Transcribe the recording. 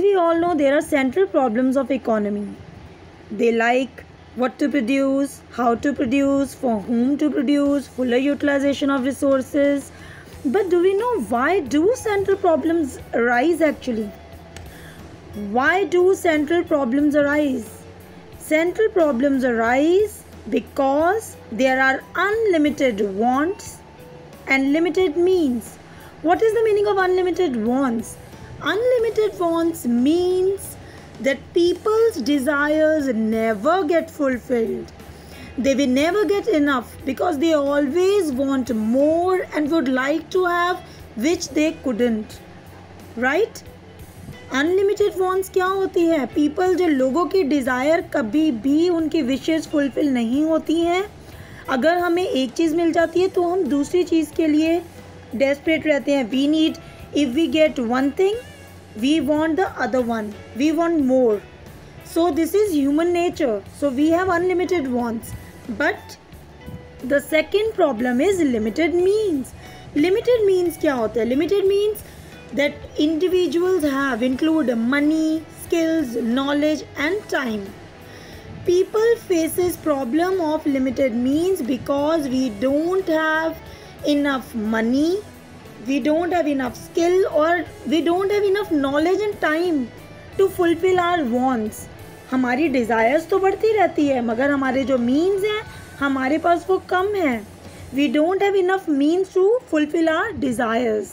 know there are central problems of economy. They like what to produce, how to produce, for whom to produce, fuller utilization of resources. But do we know why do central problems arise actually? Why do central problems arise? Central problems arise because there are unlimited wants and limited means. What is the meaning of unlimited wants? Unlimited wants means that people's desires never get fulfilled. They will never get enough because they always want more and would like to have which they couldn't. Right? Unlimited wants क्या होती है people जो लोगों की desire कभी भी उनकी wishes fulfil नहीं होती हैं अगर हमें एक चीज़ मिल जाती है तो हम दूसरी चीज़ के लिए डेस्परेट रहते हैं we need if we get one thing we want the other one. We want more. So this is human nature. So we have unlimited wants. But the second problem is limited means. Limited means kya hota hai? Limited means that individuals have include money skills knowledge and time. People faces problem of limited means because we don't have enough money we don't have enough skill or we don't have enough knowledge and time to fulfill our wants. हमारी desires तो बढ़ती रहती है मगर हमारे जो means हैं हमारे पास वो कम है we don't have enough means to fulfil our desires